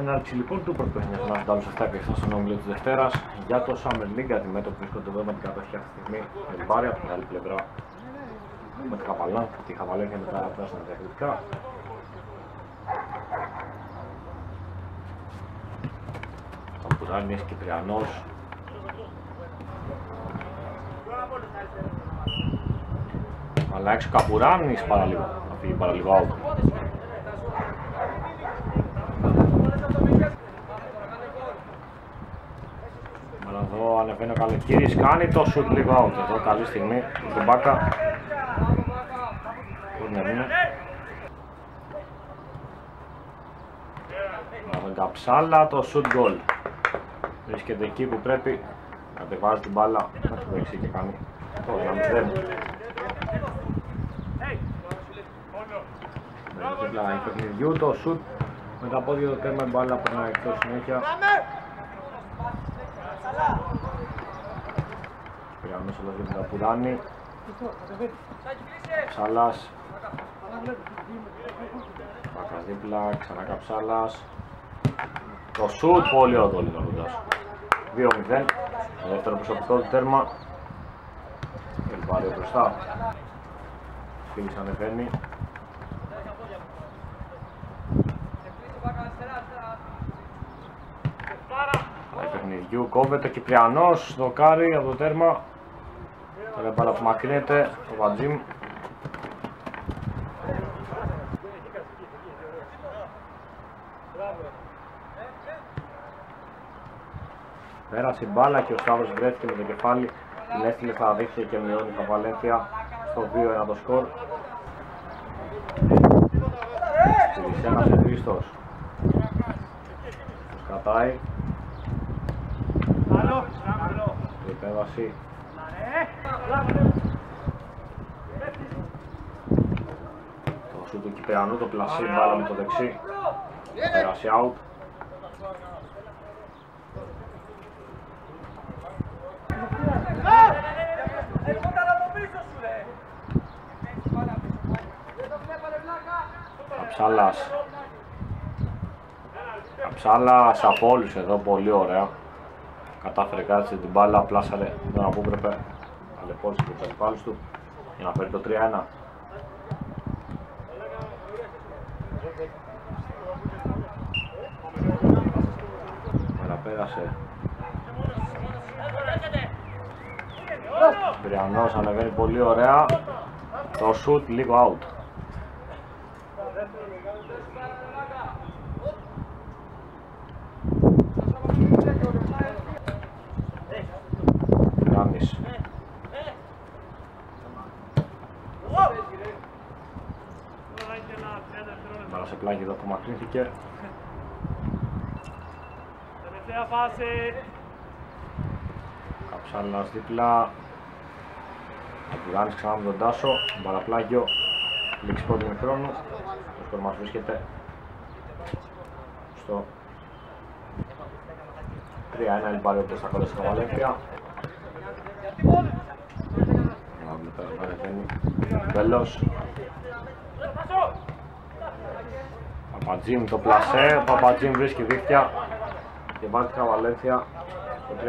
Έναρξη λοιπόν του πρώτου παιχνιδιού να φτάνουν σε 7 και 7 στον όμιλο της Δευτέρας για το Summer League. Αντιμέτωποι βρίσκονται εδώ με την κατοχή αυτή τη στιγμή με την Πάρη από την άλλη πλευρά με τη Χαβαλά. Τη Χαβαλά και με τα πράσινα διακριτικά. Καπουράνης, Κυπριανός. Αλλά έξω Καπουράνης παραλίγο. Θα φύγει παραλίγο out. Αλλά εδώ ανεβαίνει ο Καλοκύρης, κάνει το shoot λίγο out. Εδώ καλή στιγμή, την μπάκα. Πού να είναι. Να τον καψάλα, το shoot goal. Βρίσκεται εκεί που πρέπει, κατεβάζει την μπάλα, να το δεξί και κάνει το 1-0. Δίπλα η παιχνιδιού, το shoot με τα πόδια του τέρμα η μπάλα που να εκτός συνέχεια. Πήραμε στο λόγιο του Καπουράνη. Καψάλας. Πάκας δίπλα, ξανά Καψάλας. Το σουτ, πολύ ωραίο λίγο Λουντάς. 2-0. Το δεύτερο προσωπικό του τέρμα. Ελπάριο μπροστά. Φίλης ανεβαίνει. Πάει παιχνιδιού, κόβεται Κυπριανός, δοκάρι από το τέρμα. Τώρα μπάλα που μακρύνεται, το Βατζίμ. Πέρασε η μπάλα και ο Σταύρος βρέθηκε με το κεφάλι. Την έστειλε στα δίχτυα και μειώνει τα Βαλένθια στο 2-1 το σκορ. Στηρίζει ένας ο Χρήστος. Τους κρατάει. Η επέμβαση. Το σου του Κυπριανού, το πλασί μπάλα με το δεξί. Πέρασε out. Καψάλας. Καψάλας από όλους εδώ, πολύ ωραία. Κατάφερε κάτι την μπάλα, πλάσαρε τον από που έπρεπε. Αλεπόλησε τους αντιπάλους του για να φέρει το 3-1. Τώρα πέρασε. Μπριανός ανεβαίνει πολύ ωραία. Το shoot λίγο out. Μπάλα σε πλάγι εδώ που μακρύνθηκε. Τελευταία φάση. Καψάλας δίπλα. Απουράνης ξανά με τον Τάσο. Μπαλαπλάγιο. Λήξη πρώτη χρόνου. Το σκορ μας βρίσκεται στο 3-1 Ελπάριο προς τα κόλλα στην Βαλένθια. Πάμε τώρα να ανεβαίνει. Μπέλος. Παπατζίμ το πλασέ. Παπατζίμ βρίσκει δίχτυα και βάζει την Βαλένθια στο 3-2.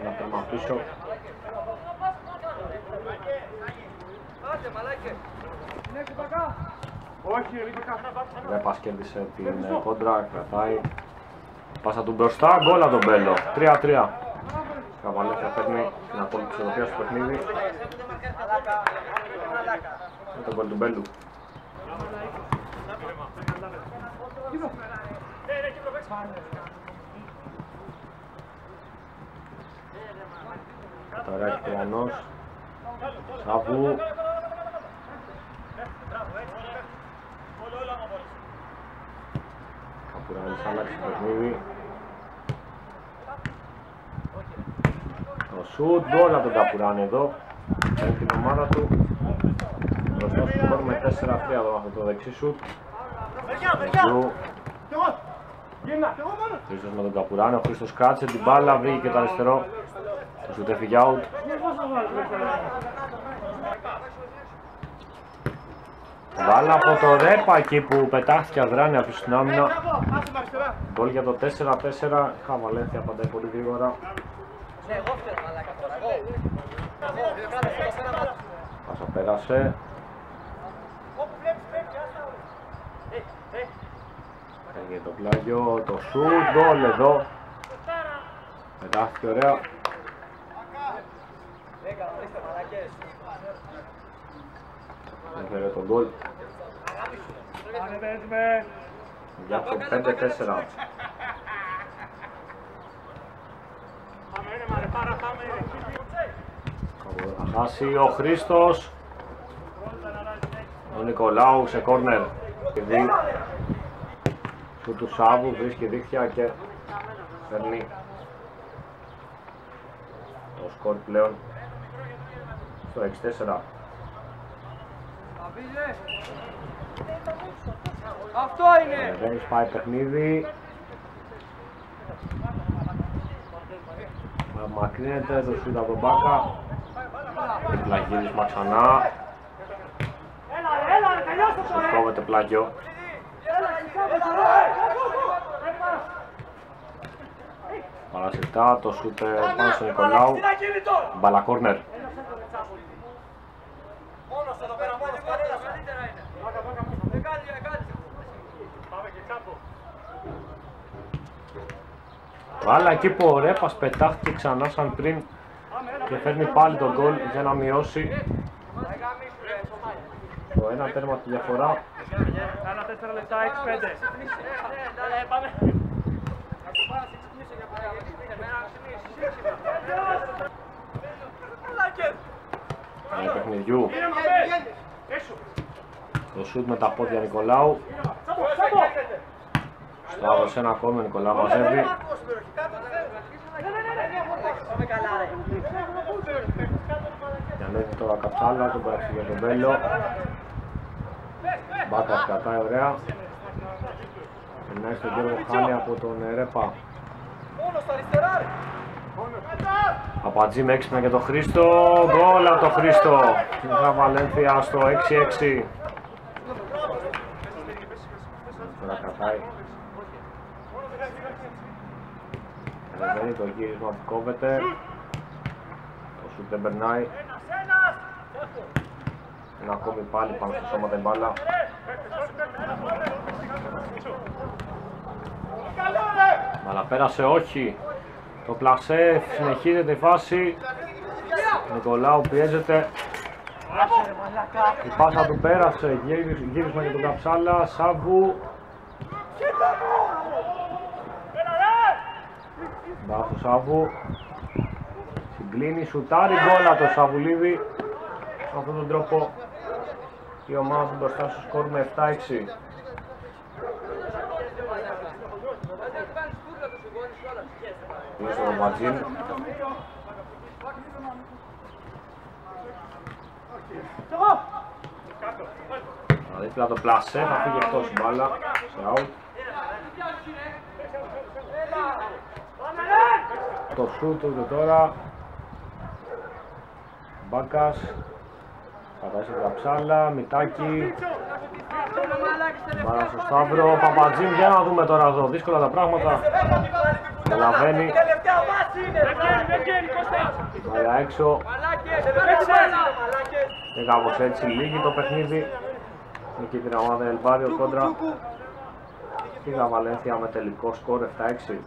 Ένα τέρμα πίσω. Όχι, λίγο Ρέπας κέρδισε την ε, κόντρα, κρατάει. Πάσα του μπροστά, γκολ από τον Μπέλο. 3-3. Καβαλέφια παίρνει την απόλυτη ισορροπία στο παιχνίδι. Με τον γκολ του Μπέλου. Τώρα έχει Τριανός. Σάβου. Καπουράλης άλλαξε το παιχνίδι. Το σουτ, γκολ από τον Καπουράνη εδώ. Έχει την ομάδα του. Μπροστά στο σκορ με 4-3 εδώ αυτό το δεξί σουτ. Εδώ, Χρήστος με τον Καπουράνη, ο Χρήστος κάτσε την μπάλα, βρήκε και το αριστερό. Το σουτ έφυγε out. Βάλα από το ρέπα εκεί που πετάχτηκε αδράνεια από στην άμυνα. Γκολ για το 4-4. Χαβαλένθια απαντάει πολύ γρήγορα. Πάσα πέρασε. Έγινε το πλάγιο, το σουτ, γκολ εδώ. Πετάχτηκε ωραία. Έφερε τον γκολ Πάνε δέσμε. για το 5-4. Πάμε ρε μαρε, πάρα πάμε. Θα χάσει ο Χρήστος. Ο Νικολάου σε κόρνερ. Επειδή τους του Σάβου βρίσκει δίχτυα και φέρνει το σκορ πλέον στο 6-4. Αυτό είναι! Δεν σπάει παιχνίδι. Μακρύνεται το σούτ από τον Μπάκα. Πλαγύρισμα ξανά. Κόβεται πλάγιο. Παρασυρτά το σούτ ε, πάνω στον Νικολάου. Μπαλα κόρνερ. Μόνος εδώ πέρα, μόνος, κανένας καλύτερα είναι. Δεν κάνει, δεν κάνει. Πάμε και κάτω. Βάλα εκεί που ο Ρέπας πετάχτηκε ξανά σαν πριν και φέρνει πάλι τον γκολ για να μειώσει το ένα τέρμα τη διαφορά. Κάνα 4 λεπτά, 6-5. Πάμε. Ένα παιχνιδιού. Κύριε Μαμπές. Έξω. Το σουτ με τα πόδια Νικολάου. Σάμπο, σάμπο. Στράβος ένα ακόμη, ο Νικολάου μαζεύει. Και ανέβει τώρα καψάλα, τον πέρασε για τον Μπέλο. Μπάκας κρατάει ωραία. Περνάει στον Γιώργο Χάνη από τον ε, Ρέπα. Μόνος στα αριστερά, ρε. Παπατζή με έξυπνα για τον Χρήστο. Γκολ από τον Χρήστο. Είχα Βαλένθια στο 6-6. Τώρα κρατάει. Ανεβαίνει το γύρισμα που κόβεται. Το σουτ δεν περνάει. Ένας ακόμη πάλι πάνω στο σώμα δεν μπάλα. Αλλά πέρασε όχι. Το πλασέ συνεχίζεται η φάση. Νικολάου πιέζεται. Η πάσα του πέρασε. Γύρισμα γύρισμα για τον Καψάλα. Σάβου. Μπράβο Σάβου. Συγκλίνει, σουτάρει γκόλα το Σαβουλίδη. Με αυτόν τον τρόπο η ομάδα του μπροστά στο σκορ με 7-6. Πίσω ο Ματζίν. Θα δίπλα το πλασέ, θα φύγει εκτός η μπάλα. Σε out. Το σούτ του τώρα. Μπάκας. Πατάει στο καψάλα, Μητάκι. Μπάλα στο Σταύρο, Παπατζίν, για να δούμε τώρα εδώ. Δύσκολα τα πράγματα. Καταλαβαίνει. Τελευταία βάση είναι. Δεν βγαίνει, δεν βγαίνει, Κώστα. Μπάλα έξω. Μαλάκες, τελευταία βάση. Μαλάκες. Και κάπως έτσι λύγει το παιχνίδι. Νίκη την ομάδα Ελμπάριο κόντρα. Πήγα Βαλένθια με τελικό σκορ 7-6.